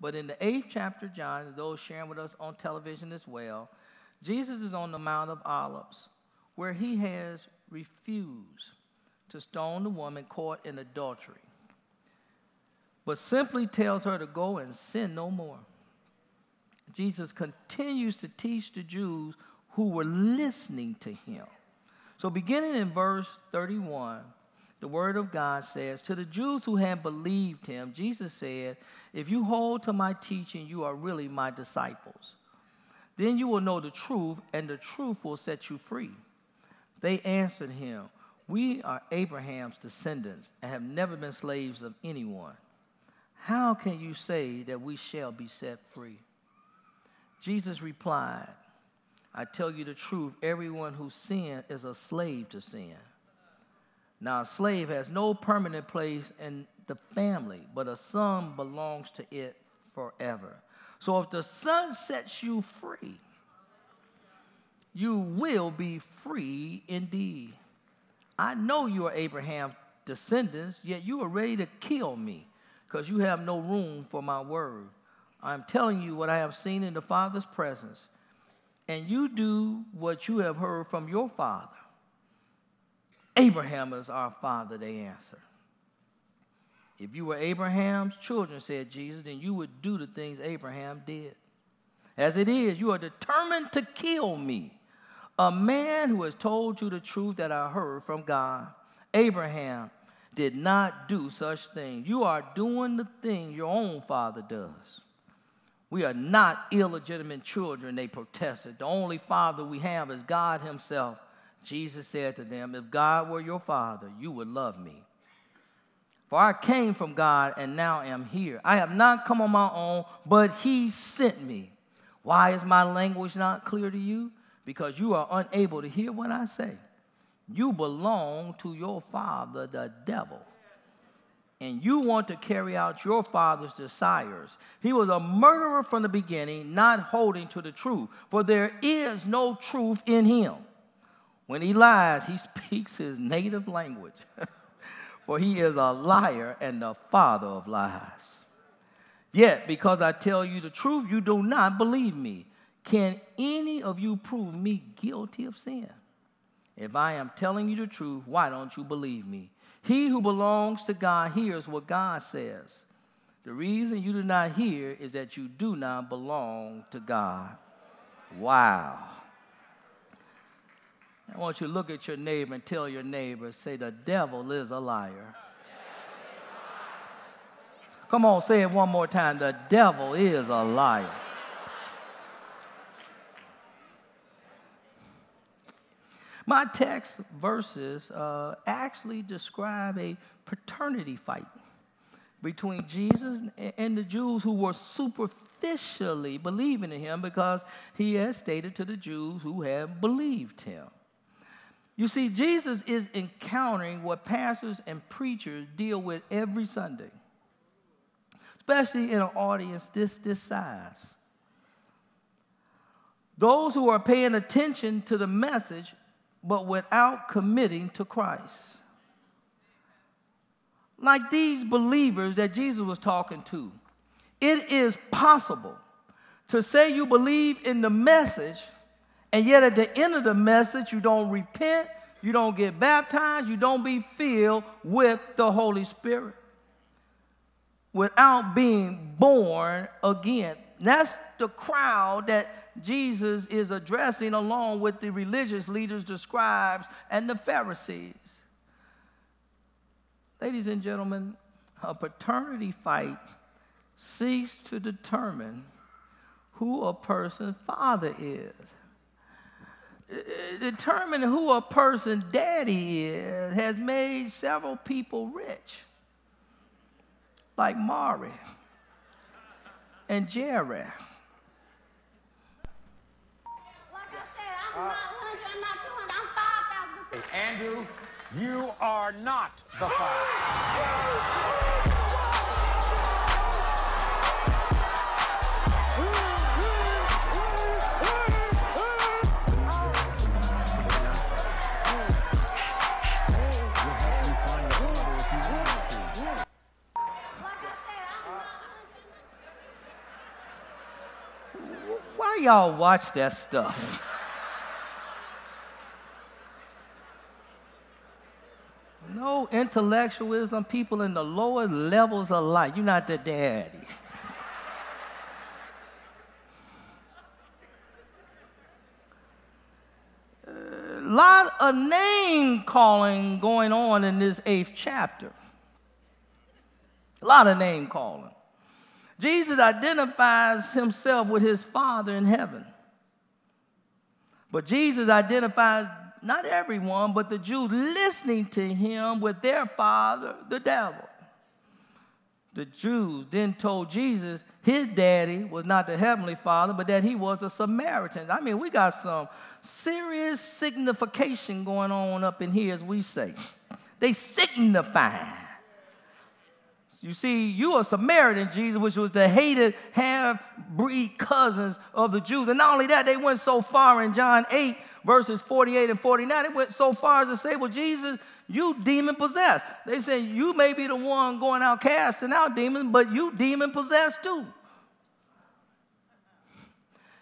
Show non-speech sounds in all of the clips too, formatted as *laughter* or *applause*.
But in the eighth chapter, John, those sharing with us on television as well, Jesus is on the Mount of Olives, where he has refused to stone the woman caught in adultery, but simply tells her to go and sin no more. Jesus continues to teach the Jews who were listening to him. So, beginning in verse 31, the word of God says, To the Jews who had believed him, Jesus said, If you hold to my teaching, you are really my disciples. Then you will know the truth, and the truth will set you free. They answered him, We are Abraham's descendants and have never been slaves of anyone. How can you say that we shall be set free? Jesus replied, I tell you the truth, everyone who sins is a slave to sin. Now, a slave has no permanent place in the family, but a son belongs to it forever. So if the son sets you free, you will be free indeed. I know you are Abraham's descendants, yet you are ready to kill me because you have no room for my word. I'm telling you what I have seen in the Father's presence, and you do what you have heard from your father. Abraham is our father, they answered. If you were Abraham's children, said Jesus, then you would do the things Abraham did. As it is, you are determined to kill me, a man who has told you the truth that I heard from God. Abraham did not do such things. You are doing the thing your own father does. We are not illegitimate children, they protested. The only father we have is God Himself. Jesus said to them, If God were your father, you would love me. For I came from God and now am here. I have not come on my own, but He sent me. Why is my language not clear to you? Because you are unable to hear what I say. You belong to your father, the devil and you want to carry out your father's desires. He was a murderer from the beginning, not holding to the truth, for there is no truth in him. When he lies, he speaks his native language, *laughs* for he is a liar and the father of lies. Yet, because I tell you the truth, you do not believe me. Can any of you prove me guilty of sin? If I am telling you the truth, why don't you believe me? He who belongs to God hears what God says. The reason you do not hear is that you do not belong to God. Wow. I want you to look at your neighbor and tell your neighbor, say, the devil is a liar. Come on, say it one more time. The devil is a liar. My text verses uh, actually describe a paternity fight between Jesus and the Jews who were superficially believing in him because he had stated to the Jews who had believed him. You see, Jesus is encountering what pastors and preachers deal with every Sunday, especially in an audience this, this size. Those who are paying attention to the message but without committing to Christ. Like these believers that Jesus was talking to, it is possible to say you believe in the message, and yet at the end of the message, you don't repent, you don't get baptized, you don't be filled with the Holy Spirit without being born again. That's the crowd that Jesus is addressing along with the religious leaders, the scribes, and the Pharisees. Ladies and gentlemen, a paternity fight seeks to determine who a person's father is. Determining who a person's daddy is has made several people rich, like Maury and Jerry. Like I said, I'm not 100, I'm not 200, I'm 5,000. Andrew, you are not the Father. Y'all watch that stuff? No intellectualism, people in the lower levels of life. You're not the daddy. A lot of name calling going on in this eighth chapter. A lot of name calling. Jesus identifies himself with his Father in heaven. But Jesus identifies not everyone, but the Jews listening to him with their father, the devil. The Jews then told Jesus his daddy was not the heavenly father, but that he was a Samaritan. I mean, we got some serious signification going on up in here, as we say. They signify. You see, you are Samaritan, Jesus, which was the hated half breed cousins of the Jews. And not only that, they went so far in John 8, verses 48 and 49, they went so far as to say, Well, Jesus, you demon possessed. They said, You may be the one going out casting out demons, but you demon possessed too.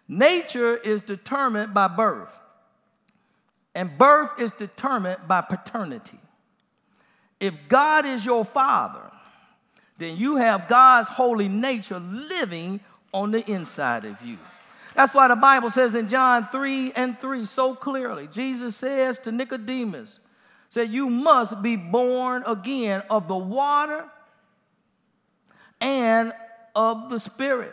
Nature is determined by birth, and birth is determined by paternity. If God is your father, then you have God's holy nature living on the inside of you. That's why the Bible says in John 3 and 3 so clearly, Jesus says to Nicodemus, said, You must be born again of the water and of the Spirit.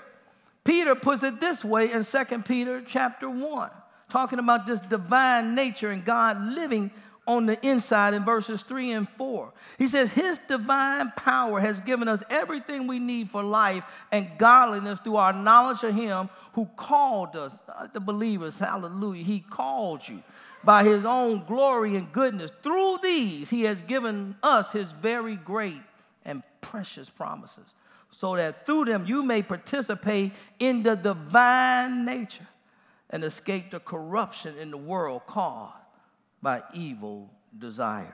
Peter puts it this way in 2 Peter chapter 1, talking about this divine nature and God living on the inside in verses 3 and 4. He says, His divine power has given us everything we need for life and godliness through our knowledge of Him who called us, the believers. Hallelujah. He called you by His own glory and goodness. Through these, He has given us His very great and precious promises, so that through them you may participate in the divine nature and escape the corruption in the world caused by evil desires.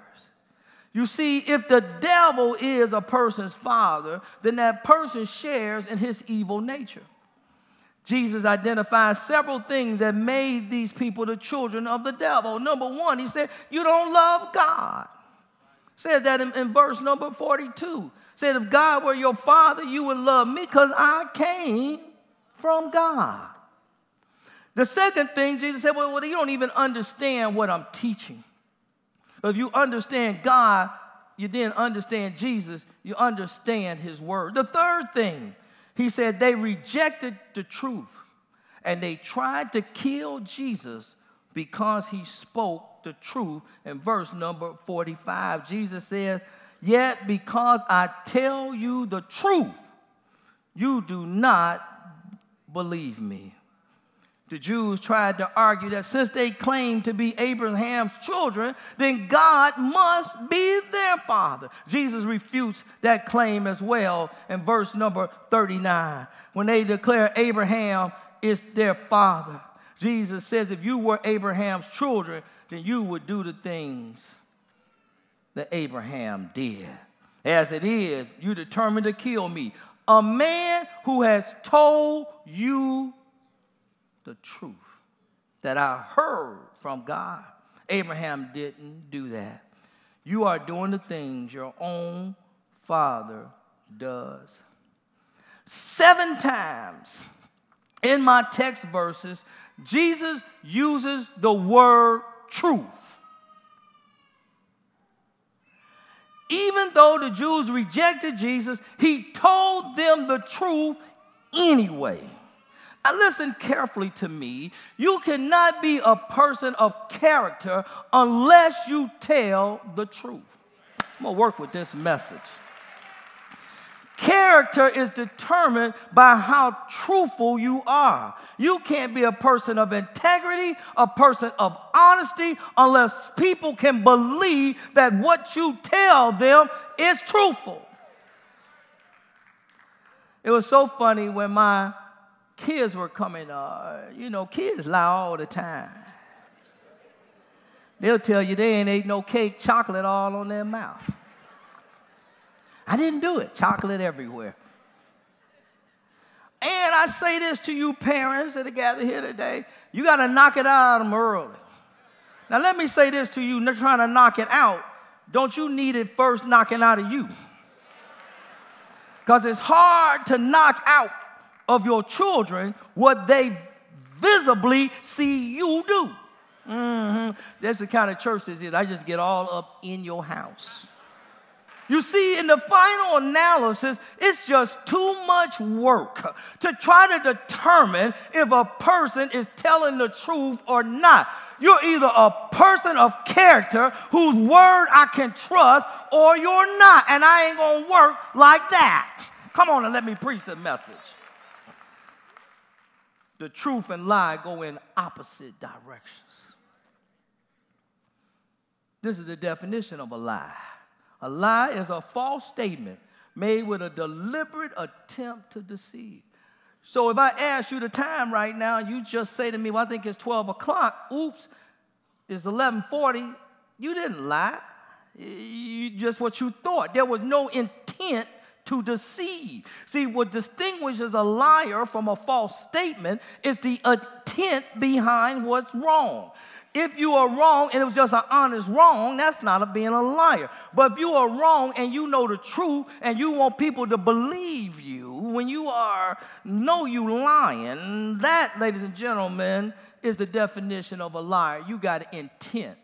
You see, if the devil is a person's father, then that person shares in his evil nature. Jesus identifies several things that made these people the children of the devil. Number one, he said, You don't love God. Said that in, in verse number 42. Said, If God were your father, you would love me because I came from God. The second thing, Jesus said, well, well, you don't even understand what I'm teaching. If you understand God, you then understand Jesus, you understand his word. The third thing, he said, they rejected the truth and they tried to kill Jesus because he spoke the truth. In verse number 45, Jesus says, Yet because I tell you the truth, you do not believe me. The Jews tried to argue that since they claimed to be Abraham's children, then God must be their father. Jesus refutes that claim as well in verse number 39 when they declare Abraham is their father. Jesus says, if you were Abraham's children, then you would do the things that Abraham did. As it is, you determined to kill me, a man who has told you the truth that I heard from God. Abraham didn't do that. You are doing the things your own father does. Seven times in my text verses, Jesus uses the word truth. Even though the Jews rejected Jesus, he told them the truth anyway. Listen carefully to me. You cannot be a person of character unless you tell the truth. I'm going to work with this message. Character is determined by how truthful you are. You can't be a person of integrity, a person of honesty, unless people can believe that what you tell them is truthful. It was so funny when my kids were coming, uh, you know, kids lie all the time. They'll tell you they ain't ate no cake, chocolate all on their mouth. I didn't do it, chocolate everywhere. And I say this to you parents that are gathered here today, you got to knock it out of them early. Now, let me say this to you, they're trying to knock it out. Don't you need it first knocking out of you? Because it's hard to knock out of your children what they visibly see you do. Mm-hmm. That's the kind of church this is. I just get all up in your house. You see, in the final analysis, it's just too much work to try to determine if a person is telling the truth or not. You're either a person of character whose word I can trust, or you're not. And I ain't to work like that. Come on and let me preach the message. The truth and lie go in opposite directions. This is the definition of a lie. A lie is a false statement made with a deliberate attempt to deceive. So if I ask you the time right now, you just say to me, well, I think it's 12 o'clock. Oops, it's 1140. You didn't lie. You, just what you thought. There was no intent to deceive. See, what distinguishes a liar from a false statement is the intent behind what's wrong. If you are wrong and it was just an honest wrong, that's not a being a liar. But if you are wrong and you know the truth and you want people to believe you when you are know you lying, that, ladies and gentlemen, is the definition of a liar. You got intent.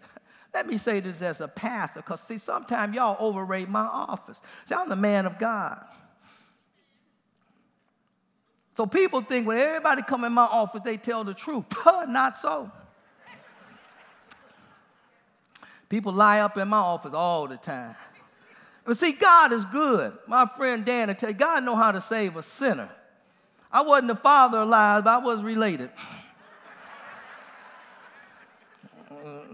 Let me say this as a pastor, because see, sometimes y'all overrate my office. See, I'm the man of God. So people think when everybody come in my office, they tell the truth. *laughs* Not so. People lie up in my office all the time. But see, God is good. My friend Dan will tell you, God know how to save a sinner. I wasn't the father of lies, but I was related.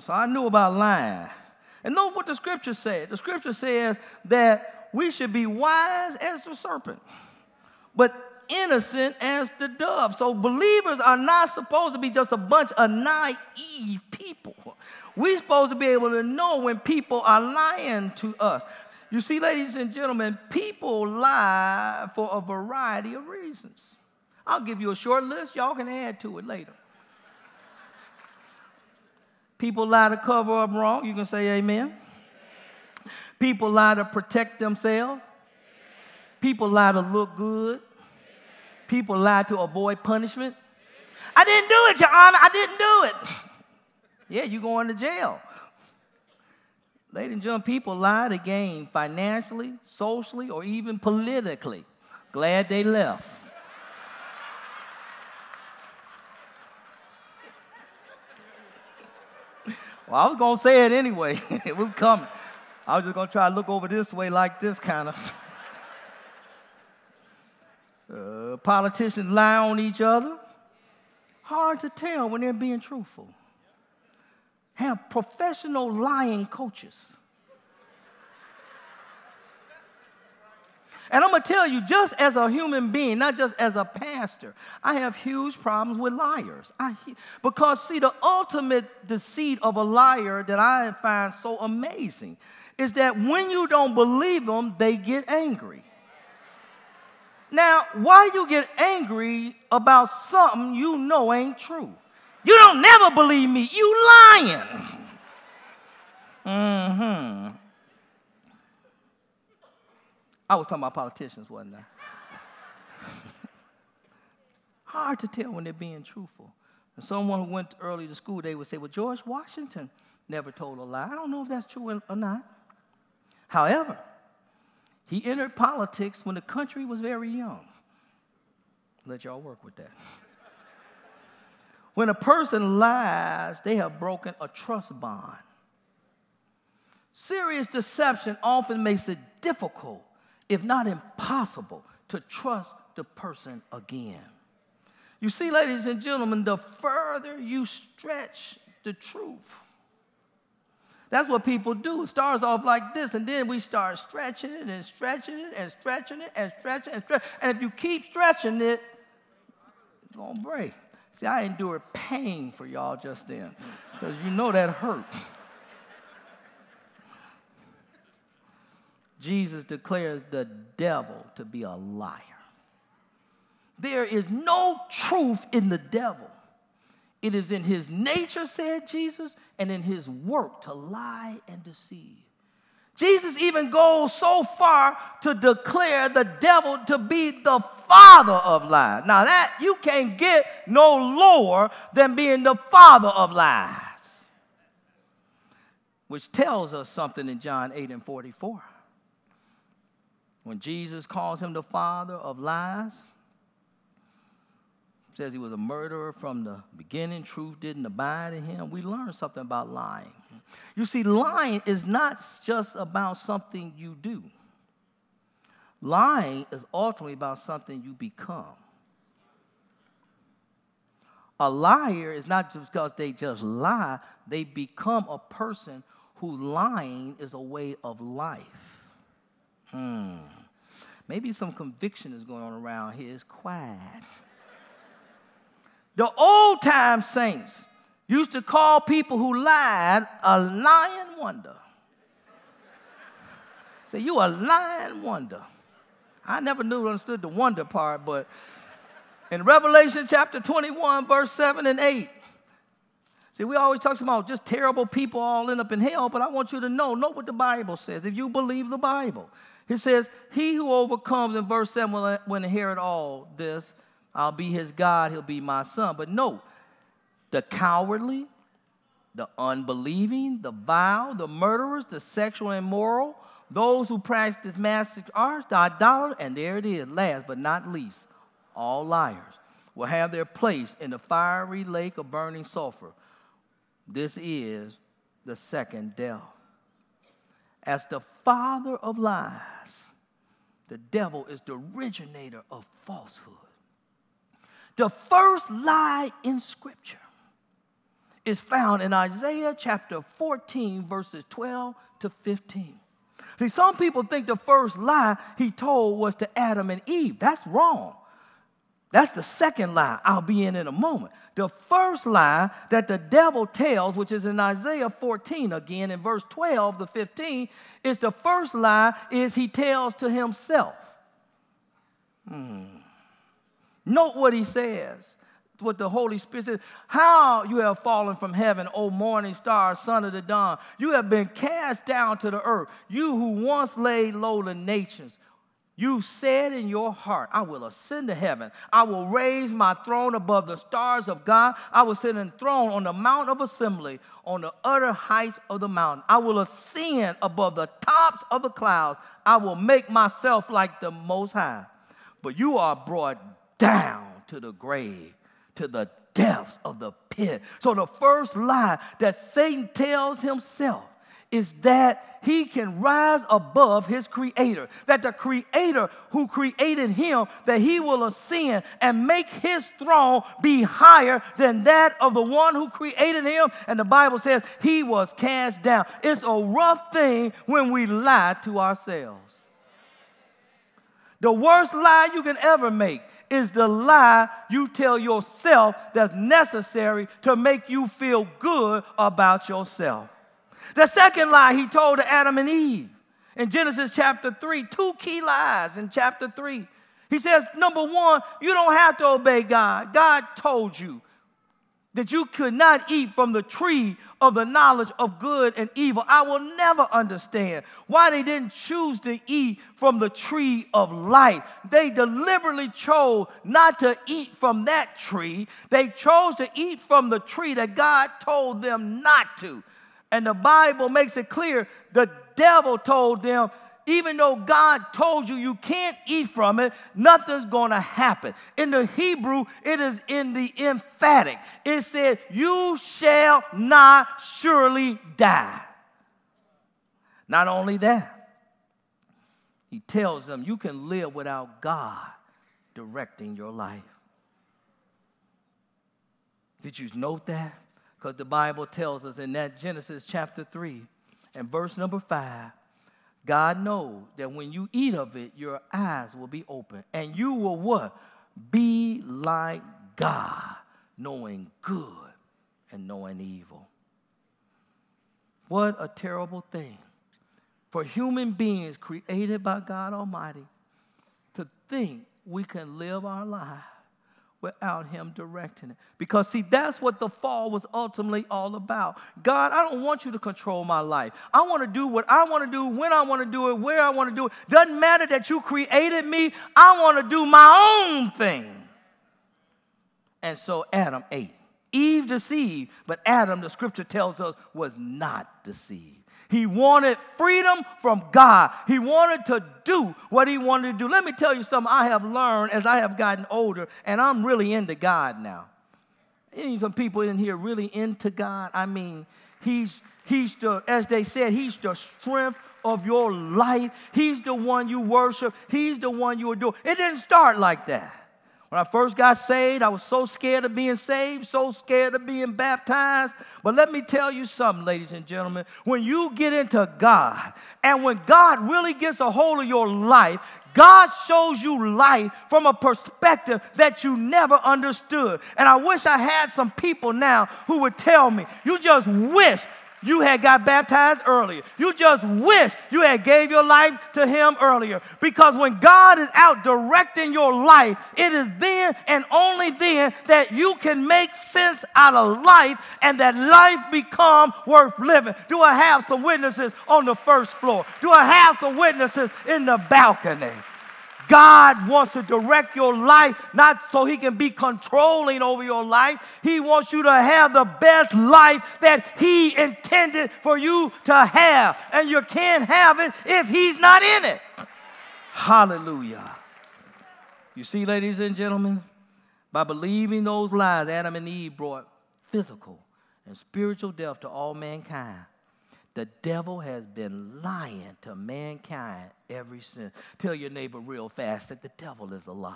So I knew about lying. And know what the scripture said. The scripture says that we should be wise as the serpent, but innocent as the dove. So believers are not supposed to be just a bunch of naive people. We're supposed to be able to know when people are lying to us. You see, ladies and gentlemen, people lie for a variety of reasons. I'll give you a short list, y'all can add to it later. People lie to cover up wrong. You can say amen. People lie to protect themselves. People lie to look good. People lie to avoid punishment. I didn't do it, Your Honor. I didn't do it. *laughs* Yeah, you going to jail. Ladies and gentlemen, people lie to gain financially, socially, or even politically. Glad they left. Well, I was going to say it anyway. *laughs* it was coming. I was just going to try to look over this way like this kind of. *laughs* uh, politicians lie on each other. Hard to tell when they're being truthful have professional lying coaches. And I'm going to tell you, just as a human being, not just as a pastor, I have huge problems with liars. I, because, see, the ultimate deceit of a liar that I find so amazing is that when you don't believe them, they get angry. Now, why you get angry about something you know ain't true? You don't never believe me. You lying. *laughs* Mm-hmm. I was talking about politicians, wasn't I? *laughs* Hard to tell when they're being truthful. And someone who went early to school, they would say, Well, George Washington never told a lie. I don't know if that's true or not. However, he entered politics when the country was very young. Let y'all work with that. *laughs* When a person lies, they have broken a trust bond. Serious deception often makes it difficult, if not impossible, to trust the person again. You see, ladies and gentlemen, the further you stretch the truth, that's what people do. It starts off like this, and then we start stretching it and stretching it and stretching it and stretching and stretching. And if you keep stretching it, it's gonna break. See, I endured pain for y'all just then because you know that hurt. Jesus declares the devil to be a liar. There is no truth in the devil. It is in his nature, said Jesus, and in his work to lie and deceive. Jesus even goes so far to declare the devil to be the father of lies. Now that you can't get no lower than being the father of lies. Which tells us something in John 8 and 44. When Jesus calls him the father of lies, says he was a murderer from the beginning, truth didn't abide in him. We learn something about lying. You see, lying is not just about something you do, lying is ultimately about something you become. A liar is not just because they just lie, they become a person who lying is a way of life. Hmm. Maybe some conviction is going on around here. It's quiet. The old time saints used to call people who lied a lying wonder. Say, you a lying wonder. I never knew understood the wonder part, but in Revelation chapter 21, verse 7 and 8, see, we always talk about just terrible people all end up in hell, but I want you to know, know what the Bible says. If you believe the Bible, it says, He who overcomes in verse 7 will, uh, will inherit all this. I'll be his God, he'll be my son. But no, the cowardly, the unbelieving, the vile, the murderers, the sexual immoral, those who practice magic arts, the idolaters, and there it is, last but not least, all liars will have their place in the fiery lake of burning sulfur. This is the second death. As the father of lies, the devil is the originator of falsehood. The first lie in Scripture is found in Isaiah chapter 14, verses 12 to 15. See, some people think the first lie he told was to Adam and Eve. That's wrong. That's the second lie I'll be in in a moment. The first lie that the devil tells, which is in Isaiah 14, again in verse 12 to 15, is the first lie is he tells to himself. Hmm. Note what he says what the Holy Spirit says. How you have fallen from heaven, O morning star, son of the dawn. You have been cast down to the earth. You who once laid low the nations. You said in your heart, I will ascend to heaven. I will raise my throne above the stars of God. I will sit enthroned on the mount of assembly, on the utter heights of the mountain. I will ascend above the tops of the clouds. I will make myself like the Most High. But you are brought down to the grave to the depths of the pit. So, the first lie that Satan tells himself is that he can rise above his creator. That the creator who created him that he will ascend and make his throne be higher than that of the one who created him. And the bible says he was cast down. It's a rough thing when we lie to ourselves. The worst lie you can ever make is the lie you tell yourself that's necessary to make you feel good about yourself. The second lie he told to Adam and Eve in Genesis chapter 3, two key lies in chapter 3. He says, number one, you don't have to obey God. God told you that you could not eat from the tree of the knowledge of good and evil. I will never understand why they didn't choose to eat from the tree of life. They deliberately chose not to eat from that tree. They chose to eat from the tree that God told them not to. And the Bible makes it clear the devil told them, even though God told you you can't eat from it, nothing's going to happen. In the Hebrew, it is in the emphatic. It said, You shall not surely die. Not only that, he tells them you can live without God directing your life. Did you note that? Because the Bible tells us in that Genesis chapter 3 and verse number 5 God knows that when you eat of it, your eyes will be open. And you will what? Be like God, knowing good and knowing evil. What a terrible thing for human beings created by God Almighty to think we can live our life without Him directing it. Because, see, that's what the fall was ultimately all about. God, I don't want you to control my life. I want to do what I want to do, when I want to do it, where I want to do it. Doesn't matter that you created me, I want to do my own thing. And so Adam ate. Eve deceived, but Adam, the scripture tells us, was not deceived. He wanted freedom from God. He wanted to do what he wanted to do. Let me tell you something I have learned as I have gotten older, and I'm really into God now. Any some people in here really into God? I mean, he's he's the, as they said, he's the strength of your life. He's the one you worship. He's the one you adore. It didn't start like that. When I first got saved, I was so scared of being saved, so scared of being baptized. But let me tell you something, ladies and gentlemen. When you get into God, and when God really gets a hold of your life, God shows you life from a perspective that you never understood. And I wish I had some people now who would tell me, you just wish you had got baptized earlier. You just wish you had gave your life to him earlier. Because when God is out directing your life, it is then and only then that you can make sense out of life and that life become worth living. Do I have some witnesses on the first floor? Do I have some witnesses in the balcony? God wants to direct your life, not so He can be controlling over your life. He wants you to have the best life that He intended for you to have. And you can't have it if He's not in it. Hallelujah. You see, ladies and gentlemen, by believing those lies, Adam and Eve brought physical and spiritual death to all mankind. The devil has been lying to mankind ever since. Tell your neighbor real fast that the devil is a liar.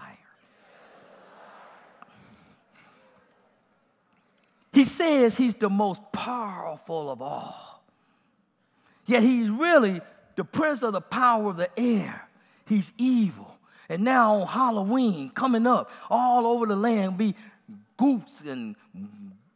He says he's the most powerful of all. Yet he's really the prince of the power of the air. He's evil. And now on Halloween, coming up all over the land, be goose and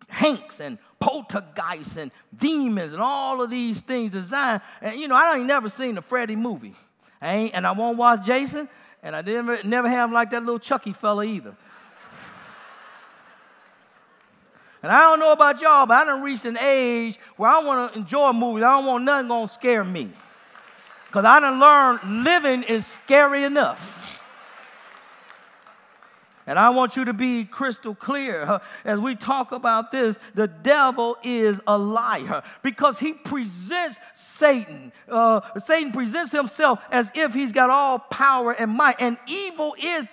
hanks and poltergeists and demons and all of these things designed. And you know, I ain't never seen a Freddy movie. I ain't, and I won't watch Jason, and I never never have like that little Chucky fella either. And I don't know about y'all, but I done reached an age where I want to enjoy movies. I don't want nothing gonna scare me. Because I done learned living is scary enough. And I want you to be crystal clear as we talk about this. The devil is a liar because he presents Satan. Uh, Satan presents himself as if he's got all power and might, and evil is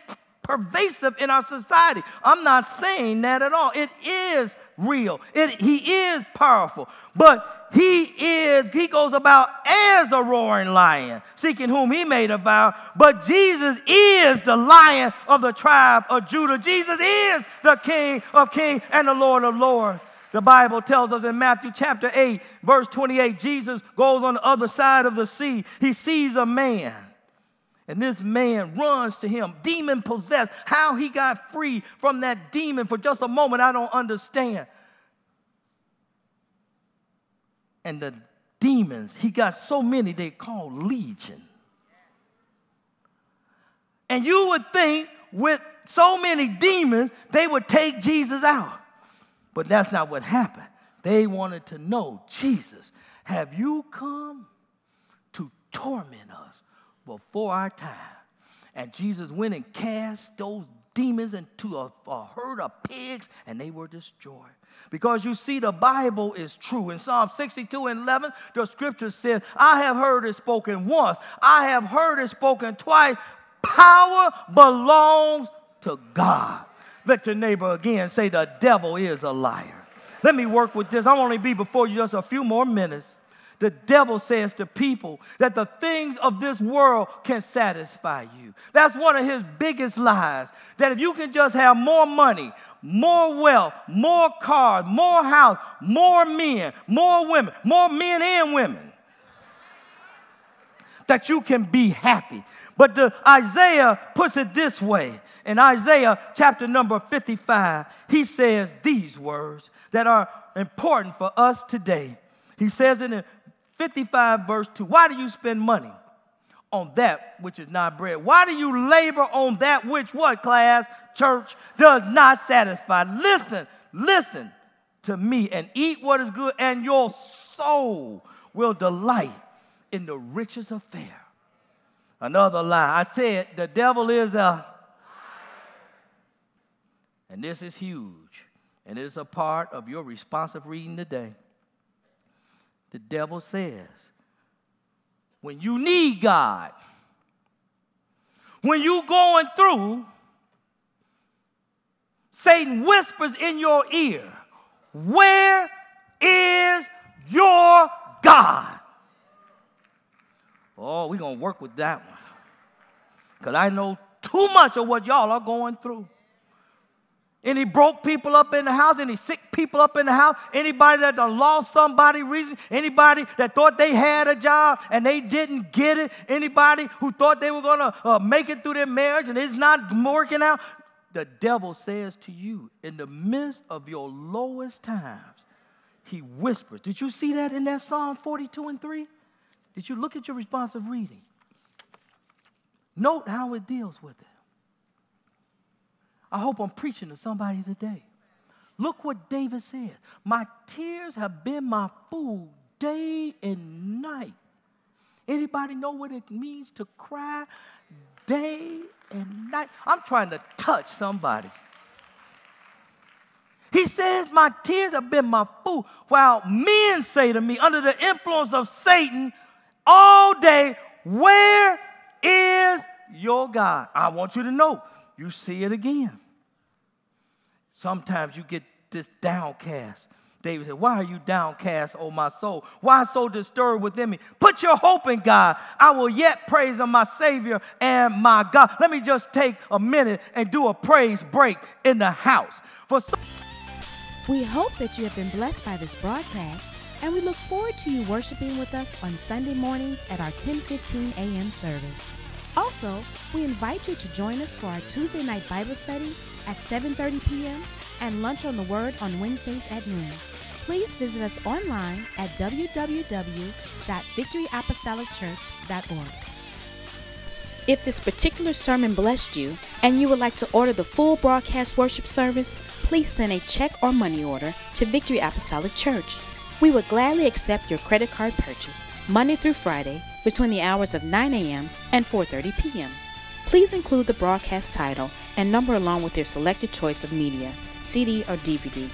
pervasive in our society. I'm not saying that at all. It is real. It, he is powerful. But he is, he goes about as a roaring lion, seeking whom he may devour. But Jesus is the lion of the tribe of Judah. Jesus is the King of kings and the Lord of lords. The Bible tells us in Matthew chapter 8, verse 28, Jesus goes on the other side of the sea. He sees a man. And this man runs to him, demon possessed. How he got free from that demon for just a moment, I don't understand. And the demons, he got so many they call legion. And you would think with so many demons, they would take Jesus out. But that's not what happened. They wanted to know Jesus, have you come to torment us before our time? And Jesus went and cast those demons into a, a herd of pigs, and they were destroyed. Because you see, the Bible is true. In Psalm 62 and 11, the scripture says, I have heard it spoken once, I have heard it spoken twice. Power belongs to God. Let your neighbor again say, The devil is a liar. Let me work with this. I'll only be before you just a few more minutes. The devil says to people that the things of this world can satisfy you. That's one of his biggest lies. That if you can just have more money, more wealth, more cars, more house, more men, more women, more men and women, that you can be happy. But the, Isaiah puts it this way. In Isaiah chapter number 55, he says these words that are important for us today. He says in 55 verse 2 Why do you spend money on that which is not bread? Why do you labor on that which what, class, church, does not satisfy? Listen, listen to me and eat what is good, and your soul will delight in the riches of fare. Another lie. I said the devil is a and this is huge, and it is a part of your responsive reading today. The devil says, when you need God, when you going through, Satan whispers in your ear, Where is your God? Oh, we're going to work with that one. Because I know too much of what y'all are going through. Any broke people up in the house? Any sick people up in the house? Anybody that lost somebody reason, Anybody that thought they had a job and they didn't get it? Anybody who thought they were going to uh, make it through their marriage and it's not working out? The devil says to you, in the midst of your lowest times, he whispers. Did you see that in that Psalm 42 and 3? Did you look at your responsive reading? Note how it deals with it. I hope I'm preaching to somebody today. Look what David says My tears have been my food day and night. Anybody know what it means to cry day and night? I'm trying to touch somebody. He says, My tears have been my food, while men say to me, under the influence of Satan, all day, Where is your God? I want you to know, you see it again. Sometimes you get this downcast. David said, Why are you downcast, O my soul? Why so disturbed within me? Put your hope in God. I will yet praise Him, my Savior and my God. Let me just take a minute and do a praise break in the house. For some- We hope that you have been blessed by this broadcast, and we look forward to you worshiping with us on Sunday mornings at our 10:15 a.m. service. Also, we invite you to join us for our Tuesday night Bible study at 7:30 p.m. and lunch on the Word on Wednesdays at noon. Please visit us online at www.victoryapostolicchurch.org. If this particular sermon blessed you and you would like to order the full broadcast worship service, please send a check or money order to Victory Apostolic Church. We would gladly accept your credit card purchase Monday through Friday between the hours of 9 a.m. and 4:30 p.m. Please include the broadcast title and number along with your selected choice of media, CD or DVD.